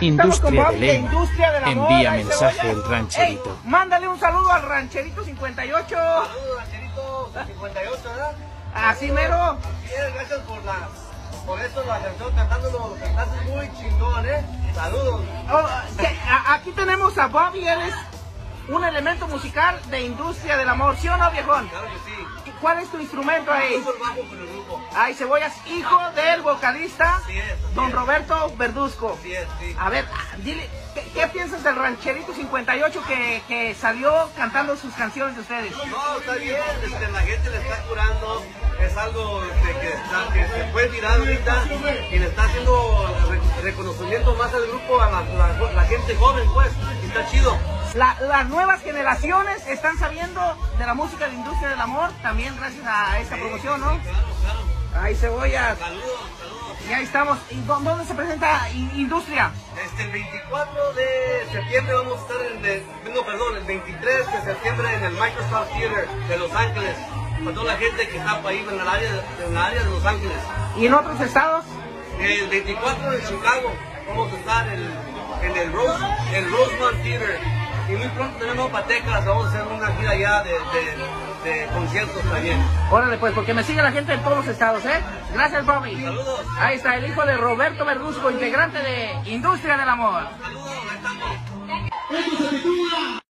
Industria de Ley. Industria del Amor. Envía mensaje el rancherito. Ey, mándale un saludo al rancherito 58. Saludos, rancherito 58, ¿verdad? Así mero. Gracias por la, por eso la canción cantándolo, lo cantaste muy chingón, ¿eh? Saludos. Oh, aquí tenemos a Bobby, él es un elemento musical de Industria del Amor, ¿sí o no, viejón? Claro que sí. ¿Y ¿Cuál es tu instrumento ahí? El grupo. Ay, Cebollas, hijo del vocalista Don. Roberto Verduzco. A ver, dile, ¿qué, qué piensas del rancherito 58 que, que salió cantando sus canciones de ustedes? No, está bien, este, la gente le está curando, es algo este, que, está- que se puede tirar ahorita y le está haciendo re- reconocimiento más al grupo, a la, la- la gente joven, pues, y está chido. La- las nuevas generaciones están sabiendo de la música de Industria del Amor, también gracias a esta promoción, ¿no? Claro, claro. Ay, Cebollas, Saludos, saludos. y ahí estamos. ¿Y dó- dónde se presenta In- Industria? Este, el 24 de septiembre vamos a estar en el, no, perdón, el 23 de septiembre en el Microsoft Theater de Los Ángeles. Para toda la gente que está ahí en el área, en el área de Los Ángeles. ¿Y en otros estados? El 24 en Chicago vamos a estar en, en el, Rose, el Rosemont Theater. Y muy pronto tenemos para Texas, vamos a hacer una gira allá de, de, de conciertos también. Órale, pues, porque me sigue la gente de todos los estados, ¿eh? Gracias, Bobby. Saludos. Ahí está el hijo de Roberto Verduzco, integrante de Industria del Amor. Saludos,